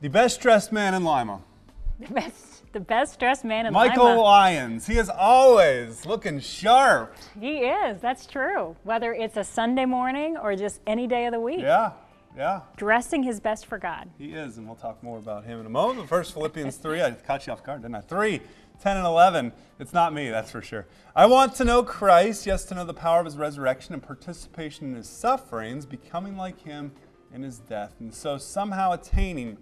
The best dressed man in Lima, The best, the best dressed man in Michael Lima. Michael Lyons. He is always looking sharp. He is. That's true. Whether it's a Sunday morning or just any day of the week, Yeah, yeah, dressing his best for God. he is. And we'll talk more about him in a moment. But first, Philippians 3. I caught you off guard, didn't I? 3, 10, and 11. It's not me, that's for sure. I want to know Christ, yes, to know the power of his resurrection and participation in his sufferings, becoming like him in his death, and so somehow attaining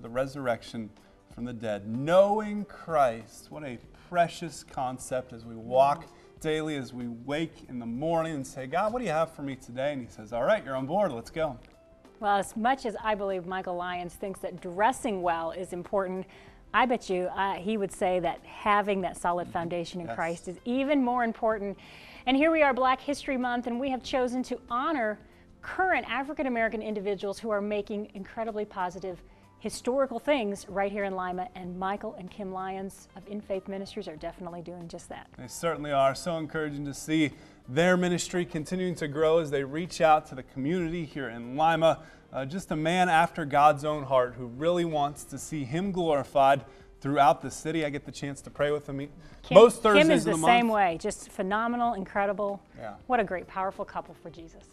to the resurrection from the dead. Knowing Christ, what a precious concept as we walk daily, as we wake in the morning and say, God, what do you have for me today? And he says, All right, you're on board, let's go. Well, as much as I believe Michael Lyons thinks that dressing well is important, I bet you uh, he would say that having that solid foundation in Yes. Christ is even more important. And here we are, Black History Month, and we have chosen to honor current African American individuals who are making incredibly positive historical things right here in Lima. And Michael and Kim Lyons of In Faith Ministries are definitely doing just that. They certainly are. So encouraging to see their ministry continuing to grow as they reach out to the community here in Lima. Uh, just a man after God's own heart who really wants to see Him glorified throughout the city. I get the chance to pray with him Kim, most Thursdays Kim is the the same month. way, just phenomenal, incredible. Yeah. What a great, powerful couple for Jesus.